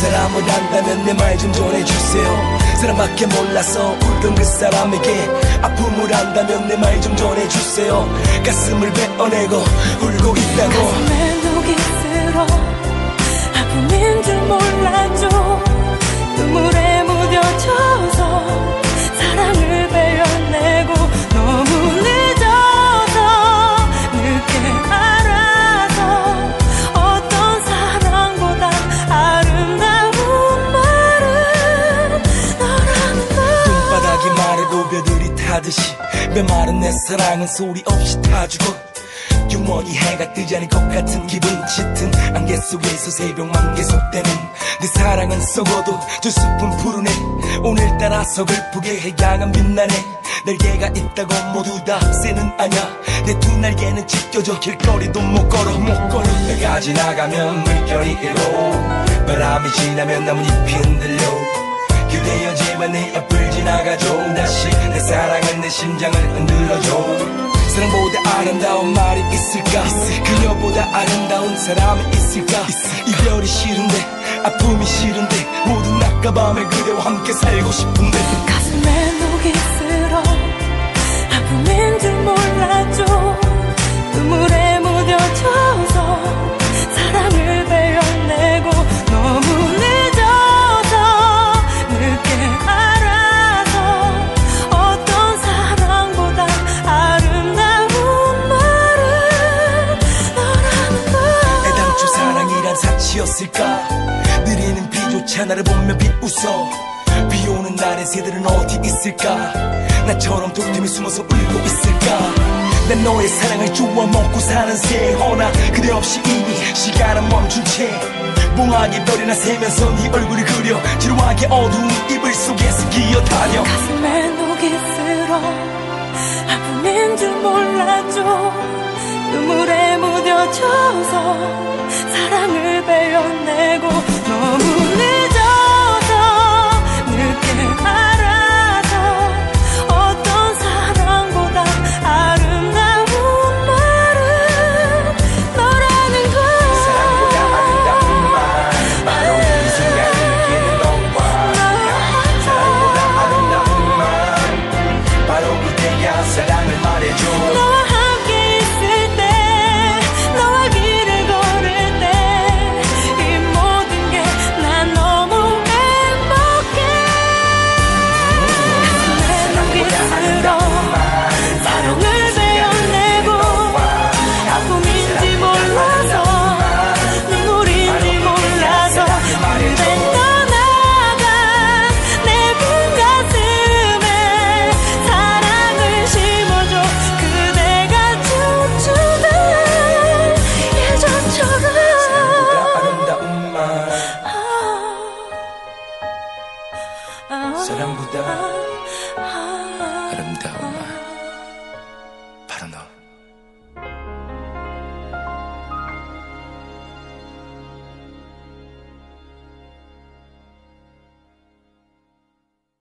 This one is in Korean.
사람을 안다면 내 말 좀 전해주세요. 사람밖에 몰라서 울던 그 사람에게 아픔을 안다면 내 말 좀 전해주세요. 가슴을 베어내고 울고 있다고. 가슴에 녹이 쓸어 아픔인 줄 몰랐죠 듯이 메마른 내 사랑은 소리 없이 타주고 유머니 해가 뜨지 않을 것 같은 기분 짙은 안개 속에서 새벽만 계속되는 내 사랑은 썩어도 저 숲은 푸르네. 오늘따라 서글프게 해양은 빛나네. 날개가 있다고 모두 다 새는 아냐. 내 두 날개는 찢겨져 길거리도 못 걸어 못 걸어. 내가 지나가면 물결이 일고 바람이 지나면 나뭇잎이 흔들려 제발 내 앞을 지나가줘. 다시 내 사랑을 내 심장을 흔들어줘. 사랑보다 아름다운 말이 있을까? 그녀보다 아름다운 사람이 있을까? 이별이 싫은데 아픔이 싫은데 모든 낮과 밤을 그대와 함께 살고 싶은데 사치였을까? 느리는 비조차 나를 보며 비웃어. 비 오는 날의 새들은 어디 있을까? 나처럼 도팀이 숨어서 울고 있을까? 난 너의 사랑을 주워 먹고 사는 새 허나 그대 없이 이미 시간은 멈춘 채. 몽하게 별이나 새면서 네 얼굴을 그려. 지루하게 어두운 이불 속에서 기어다녀. 가슴에 녹이 쓸어. 아픔인 줄 몰랐죠